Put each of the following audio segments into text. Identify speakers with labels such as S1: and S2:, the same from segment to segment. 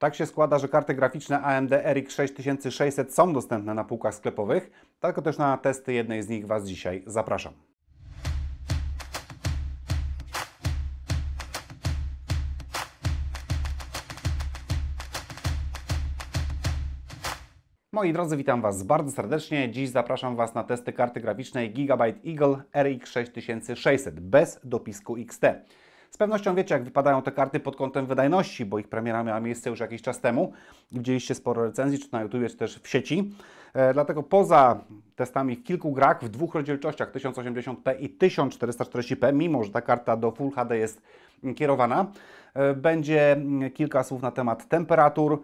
S1: Tak się składa, że karty graficzne AMD RX 6600 są dostępne na półkach sklepowych, tylko też na testy jednej z nich Was dzisiaj zapraszam. Moi drodzy, witam Was bardzo serdecznie. Dziś zapraszam Was na testy karty graficznej Gigabyte Eagle RX 6600 bez dopisku XT. Z pewnością wiecie, jak wypadają te karty pod kątem wydajności, bo ich premiera miała miejsce już jakiś czas temu. Widzieliście sporo recenzji, czy na YouTube, czy też w sieci. E, dlatego poza testami w kilku grach, w dwóch rozdzielczościach 1080p i 1440p, mimo że ta karta do Full HD jest kierowana, e, będzie kilka słów na temat temperatur,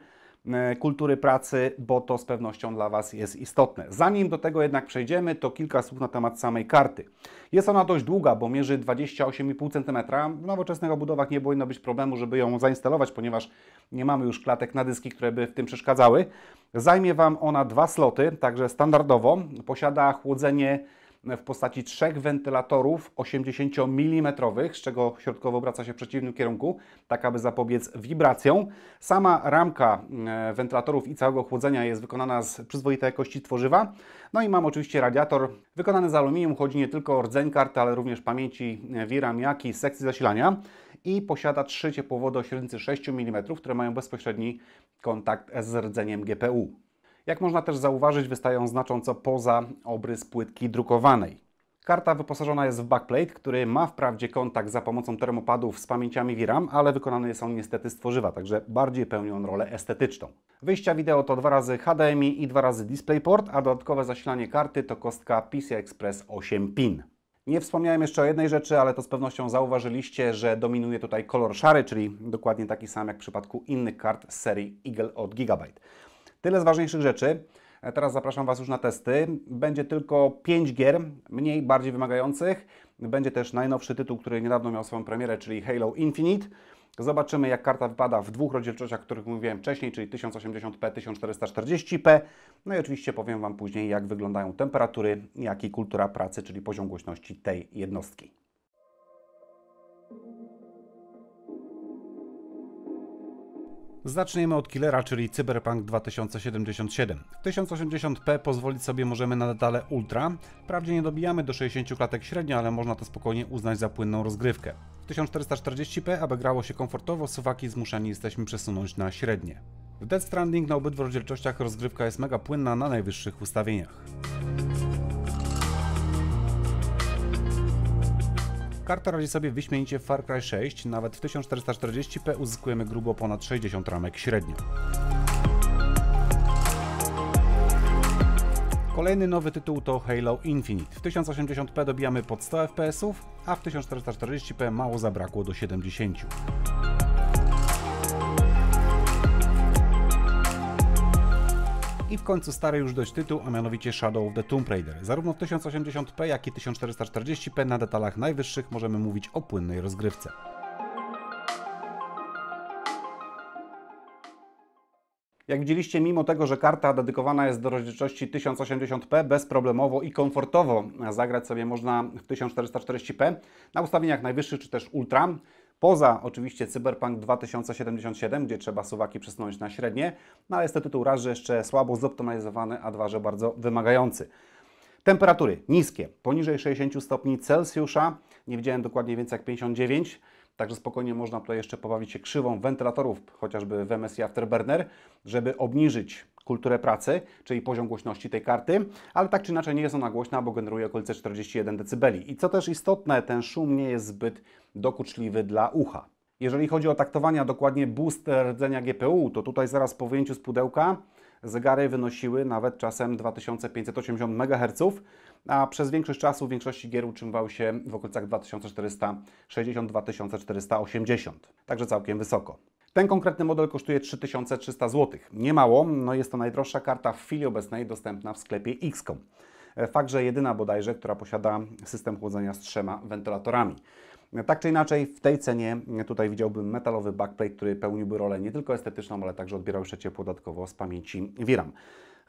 S1: kultury pracy, bo to z pewnością dla Was jest istotne. Zanim do tego jednak przejdziemy, to kilka słów na temat samej karty. Jest ona dość długa, bo mierzy 28,5 cm. W nowoczesnych obudowach nie powinno być problemu, żeby ją zainstalować, ponieważ nie mamy już klatek na dyski, które by w tym przeszkadzały. Zajmie Wam ona dwa sloty, także standardowo. Posiada chłodzenie w postaci trzech wentylatorów 80 mm, z czego środkowo obraca się w przeciwnym kierunku, tak aby zapobiec wibracjom. Sama ramka e, wentylatorów i całego chłodzenia jest wykonana z przyzwoitej jakości tworzywa. No i mam oczywiście radiator wykonany z aluminium. Chodzi nie tylko o rdzeń karty, ale również pamięci e, VRAM, jak i sekcji zasilania. I posiada trzy ciepłowody o średnicy 6 mm, które mają bezpośredni kontakt z rdzeniem GPU. Jak można też zauważyć, wystają znacząco poza obrys płytki drukowanej. Karta wyposażona jest w backplate, który ma wprawdzie kontakt za pomocą termopadów z pamięciami VRAM, ale wykonany jest on niestety z tworzywa, także bardziej pełni on rolę estetyczną. Wyjścia wideo to dwa razy HDMI i dwa razy DisplayPort, a dodatkowe zasilanie karty to kostka PCI Express 8 pin. Nie wspomniałem jeszcze o jednej rzeczy, ale to z pewnością zauważyliście, że dominuje tutaj kolor szary, czyli dokładnie taki sam jak w przypadku innych kart z serii Eagle od Gigabyte. Tyle z ważniejszych rzeczy. E, teraz zapraszam Was już na testy. Będzie tylko 5 gier, mniej, bardziej wymagających. Będzie też najnowszy tytuł, który niedawno miał swoją premierę, czyli Halo Infinite. Zobaczymy, jak karta wypada w dwóch rozdzielczościach, o których mówiłem wcześniej, czyli 1080p, 1440p. No i oczywiście powiem Wam później, jak wyglądają temperatury, jak i kultura pracy, czyli poziom głośności tej jednostki. Zaczniemy od killera, czyli Cyberpunk 2077. W 1080p pozwolić sobie możemy na detale ultra. Wprawdzie nie dobijamy do 60 klatek średnio, ale można to spokojnie uznać za płynną rozgrywkę. W 1440p, aby grało się komfortowo, suwaki zmuszeni jesteśmy przesunąć na średnie. W Dead Stranding na obydwu rozdzielczościach rozgrywka jest mega płynna na najwyższych ustawieniach. Karta radzi sobie wyśmienicie Far Cry 6, nawet w 1440p uzyskujemy grubo ponad 60 ramek średnio. Kolejny nowy tytuł to Halo Infinite. W 1080p dobijamy pod 100 fps, a w 1440p mało zabrakło do 70. I w końcu stary już dość tytuł, a mianowicie Shadow of the Tomb Raider. Zarówno w 1080p, jak i 1440p na detalach najwyższych możemy mówić o płynnej rozgrywce. Jak widzieliście, mimo tego, że karta dedykowana jest do rozdzielczości 1080p, bezproblemowo i komfortowo zagrać sobie można w 1440p na ustawieniach najwyższych czy też ultra. Poza oczywiście Cyberpunk 2077, gdzie trzeba suwaki przesunąć na średnie, no ale jest to tytuł raz, że jeszcze słabo zoptymalizowany, a dwa, że bardzo wymagający. Temperatury niskie, poniżej 60 stopni Celsjusza, nie widziałem dokładnie więcej jak 59, także spokojnie można tutaj jeszcze pobawić się krzywą wentylatorów, chociażby w MSI Afterburner, żeby obniżyć kulturę pracy, czyli poziom głośności tej karty, ale tak czy inaczej nie jest ona głośna, bo generuje okolice 41 dB. I co też istotne, ten szum nie jest zbyt dokuczliwy dla ucha. Jeżeli chodzi o taktowania, dokładnie booster rdzenia GPU, to tutaj zaraz po wyjęciu z pudełka zegary wynosiły nawet czasem 2580 MHz, a przez większość czasu w większości gier utrzymywał się w okolicach 2460-2480, także całkiem wysoko. Ten konkretny model kosztuje 3300 zł. Nie mało, no jest to najdroższa karta w chwili obecnej dostępna w sklepie XCOM. Fakt, że jedyna bodajże, która posiada system chłodzenia z trzema wentylatorami. Tak czy inaczej, w tej cenie tutaj widziałbym metalowy backplate, który pełniłby rolę nie tylko estetyczną, ale także odbierał jeszcze ciepło dodatkowo z pamięci VRAM.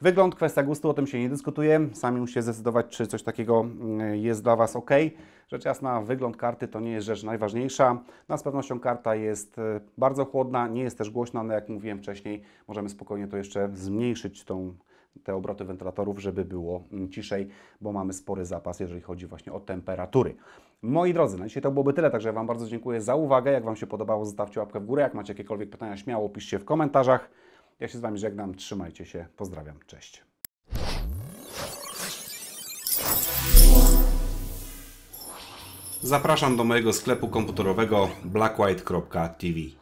S1: Wygląd, kwestia gustu, o tym się nie dyskutuje. Sami musicie zdecydować, czy coś takiego mm, jest dla Was ok. Rzecz jasna, wygląd karty to nie jest rzecz najważniejsza. No, z pewnością karta jest e, bardzo chłodna, nie jest też głośna, ale jak mówiłem wcześniej, możemy spokojnie to jeszcze zmniejszyć tą te obroty wentylatorów, żeby było mm, ciszej, bo mamy spory zapas, jeżeli chodzi właśnie o temperatury. Moi drodzy, na dzisiaj to byłoby tyle, także Wam bardzo dziękuję za uwagę. Jak Wam się podobało, zostawcie łapkę w górę. Jak macie jakiekolwiek pytania, śmiało piszcie w komentarzach. Ja się z Wami żegnam, trzymajcie się, pozdrawiam, cześć. Zapraszam do mojego sklepu komputerowego blackwhite.tv.